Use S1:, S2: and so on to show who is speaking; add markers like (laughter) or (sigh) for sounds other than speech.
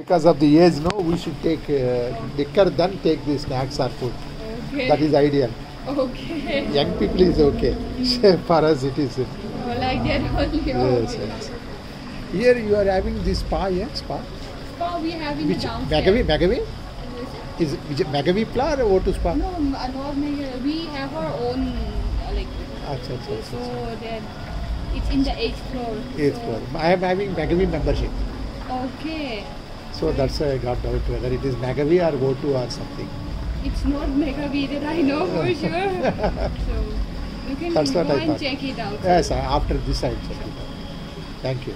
S1: Because of the age, no, we should take uh, liquor, then take the snacks or food.
S2: Okay.
S1: That is ideal.
S2: Okay.
S1: Young people is okay. (laughs) For us, it is. uh,
S2: Oh, like that only.
S1: Yes, yes. Here you are having this spa, yeah, spa.
S2: Spa we have in
S1: Which
S2: the downstairs.
S1: Magavi, Magavi?
S2: Is it?
S1: Magavi Pla or O2 spa?
S2: No, uh, not Mega. We have our own uh, like.
S1: Acha, acha,
S2: So that it's in the eighth floor.
S1: Eighth
S2: so-
S1: floor. I am having Magavi membership.
S2: Okay.
S1: So that's why I got doubt whether it is Magavi or O2 or something.
S2: It's not Mega that I know for (laughs) sure. so you can
S1: That's
S2: go and check it out.
S1: Yes, after this I will check it out. Thank you.